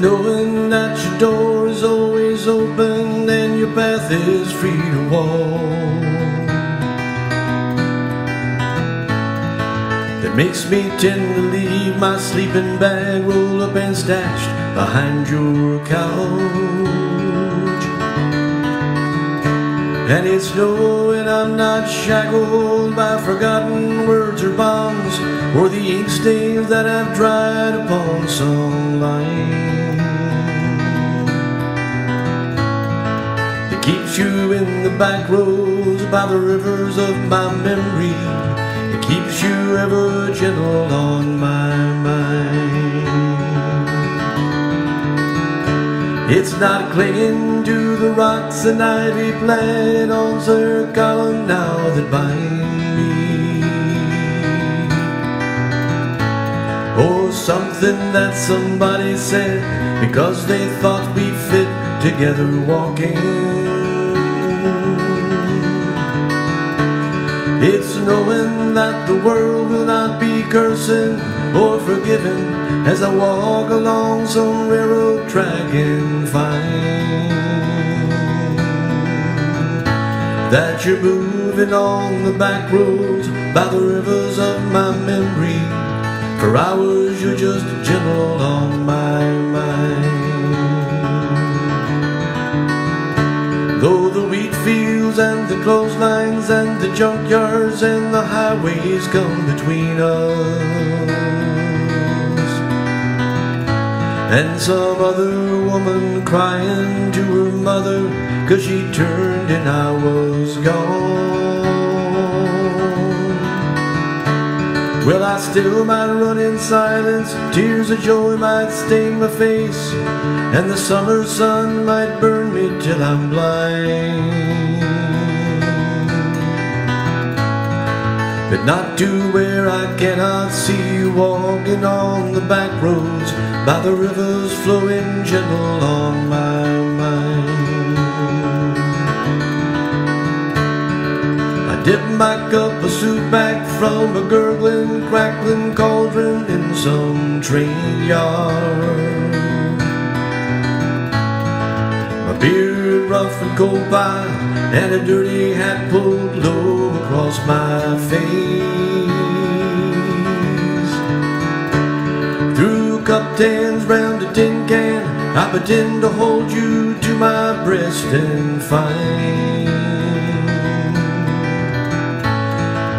knowing that your door is always open and your path is free to walk. That makes me tend to leave my sleeping bag rolled up and stashed behind your couch. And it's knowing I'm not shackled by forgotten words or bonds or the ink stains that I've dried upon some line. You in the back roads by the rivers of my memory. It keeps you ever gentle on my mind. It's not clinging to the rocks and ivy planted on their column now that bind me. Or something that somebody said because they thought we fit together walking. It's knowing that the world will not be cursing or forgiving as I walk along some railroad track and find that you're moving on the back roads by the rivers of my memory. For hours you're just gentle on my mind. Though the wheat fields and the clotheslines and the junkyards and the highways come between us. And some other woman crying to her mother Cause she turned and I was gone. Well, I still might run in silence Tears of joy might stain my face And the summer sun might burn me till I'm blind Not to where I cannot see you walking on the back roads By the rivers flowing gentle on my mind. I dip my cup of soup back from a gurgling, crackling cauldron in some train yard. My beard rough and cold pie and a dirty hat pulled low across my face. Through tans round a tin can I pretend to hold you to my breast and find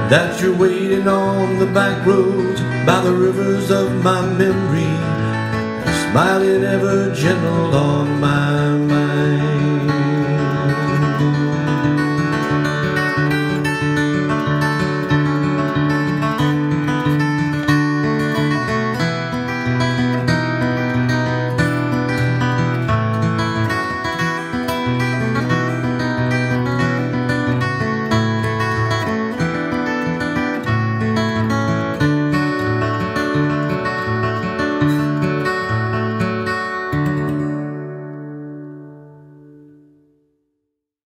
That you're waiting on the back roads By the rivers of my memory Smiling ever gentle on my mind